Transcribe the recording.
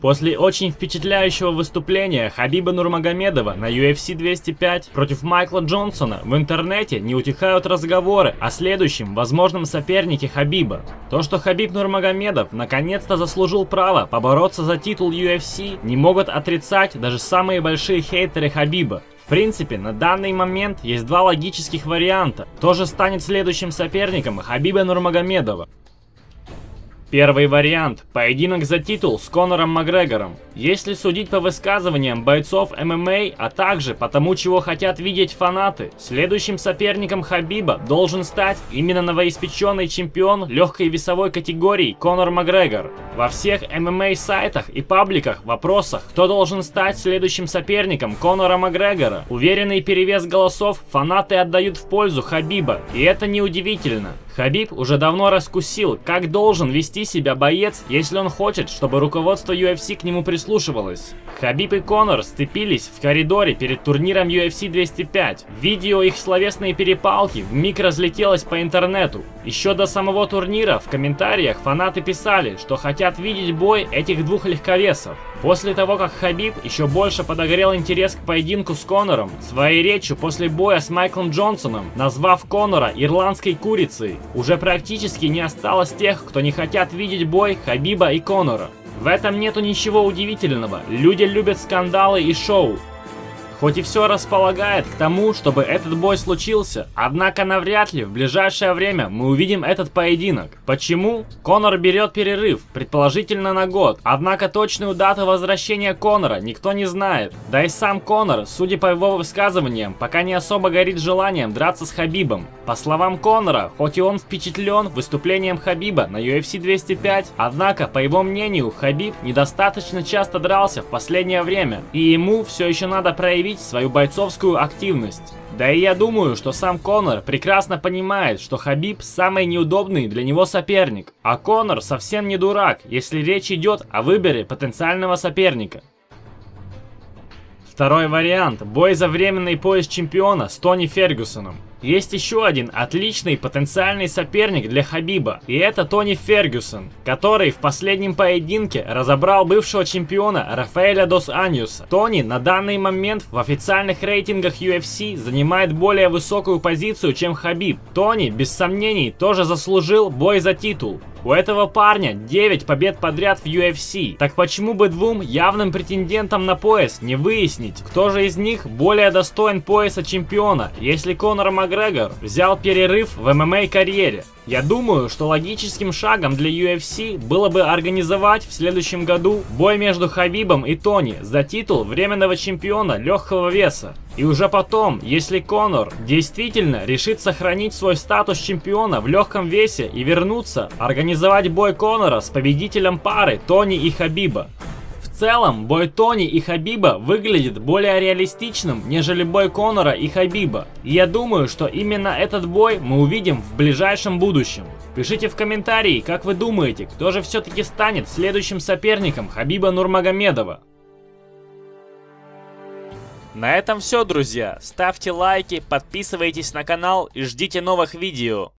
После очень впечатляющего выступления Хабиба Нурмагомедова на UFC 205 против Майкла Джонсона в интернете не утихают разговоры о следующем возможном сопернике Хабиба. То, что Хабиб Нурмагомедов наконец-то заслужил право побороться за титул UFC, не могут отрицать даже самые большие хейтеры Хабиба. В принципе, на данный момент есть два логических варианта. Кто же станет следующим соперником Хабиба Нурмагомедова? Первый вариант – поединок за титул с Конором Макгрегором. Если судить по высказываниям бойцов ММА, а также по тому, чего хотят видеть фанаты, следующим соперником Хабиба должен стать именно новоиспеченный чемпион легкой весовой категории Конор Макгрегор. Во всех ММА сайтах и пабликах вопросах, кто должен стать следующим соперником Конора Макгрегора, уверенный перевес голосов фанаты отдают в пользу Хабиба, и это неудивительно. Хабиб уже давно раскусил, как должен вести себя боец, если он хочет, чтобы руководство UFC к нему прислушивалось. Хабиб и Конор сцепились в коридоре перед турниром UFC 205. Видео их словесной перепалки вмиг разлетелось по интернету. Еще до самого турнира в комментариях фанаты писали, что хотят видеть бой этих двух легковесов. После того, как Хабиб еще больше подогрел интерес к поединку с Конором, своей речью после боя с Майклом Джонсоном, назвав Конора ирландской курицей, уже практически не осталось тех, кто не хотят видеть бой Хабиба и Конора. В этом нету ничего удивительного, люди любят скандалы и шоу, Хоть и все располагает к тому, чтобы этот бой случился, однако навряд ли в ближайшее время мы увидим этот поединок. Почему? Конор берет перерыв, предположительно на год, однако точную дату возвращения Конора никто не знает. Да и сам Конор, судя по его высказываниям, пока не особо горит желанием драться с Хабибом. По словам Конора, хоть и он впечатлен выступлением Хабиба на UFC 205, однако, по его мнению, Хабиб недостаточно часто дрался в последнее время, и ему все еще надо проявить проявить свою бойцовскую активность. Да и я думаю, что сам Конор прекрасно понимает, что Хабиб самый неудобный для него соперник. А Конор совсем не дурак, если речь идет о выборе потенциального соперника. Второй вариант – бой за временный пояс чемпиона с Тони Фергюсоном. Есть еще один отличный потенциальный соперник для Хабиба, и это Тони Фергюсон, который в последнем поединке разобрал бывшего чемпиона Рафаэля Дос Аньюса. Тони на данный момент в официальных рейтингах UFC занимает более высокую позицию, чем Хабиб. Тони, без сомнений, тоже заслужил бой за титул. У этого парня 9 побед подряд в UFC. Так почему бы двум явным претендентам на пояс не выяснить, кто же из них более достоин пояса чемпиона, если Конор Макгрегор взял перерыв в ММА карьере? Я думаю, что логическим шагом для UFC было бы организовать в следующем году бой между Хабибом и Тони за титул временного чемпиона легкого веса. И уже потом, если Конор действительно решит сохранить свой статус чемпиона в легком весе и вернуться, организовать бой Конора с победителем пары Тони и Хабиба целом, бой Тони и Хабиба выглядит более реалистичным, нежели бой Конора и Хабиба. И я думаю, что именно этот бой мы увидим в ближайшем будущем. Пишите в комментарии, как вы думаете, кто же все-таки станет следующим соперником Хабиба Нурмагомедова. На этом все, друзья. Ставьте лайки, подписывайтесь на канал и ждите новых видео.